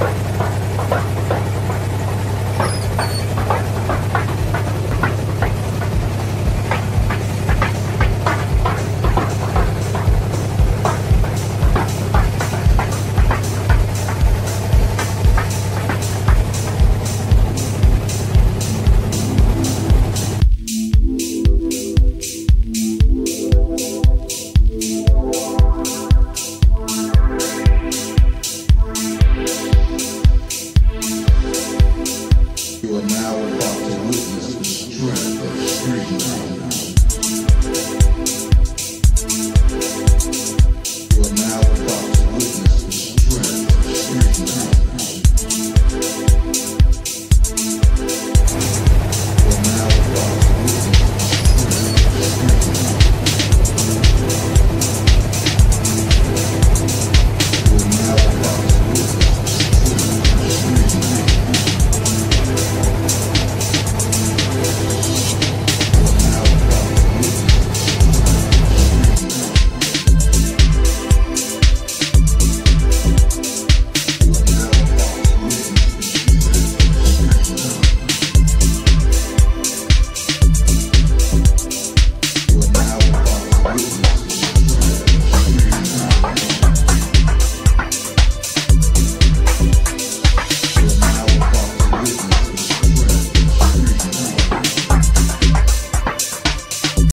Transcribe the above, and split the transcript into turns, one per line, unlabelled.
Thank you. Now about to witness the strength of street